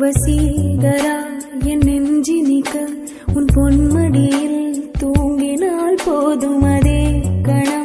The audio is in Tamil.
வசீகரா என் நெஞ்சினிக்க உன் பொன்மடியில் தூங்கினால் போதும் அதே கணா.